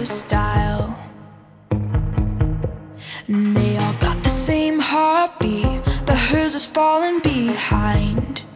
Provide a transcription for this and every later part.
her style. And they all got the same heartbeat But hers is falling behind.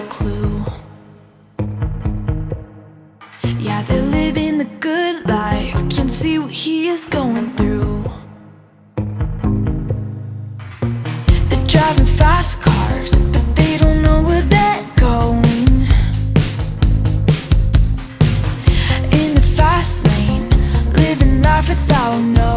a clue. Yeah, they're living the good life. Can't see what he is going through. They're driving fast cars But they don't know where they're going. In the fast lane Living life without knowing.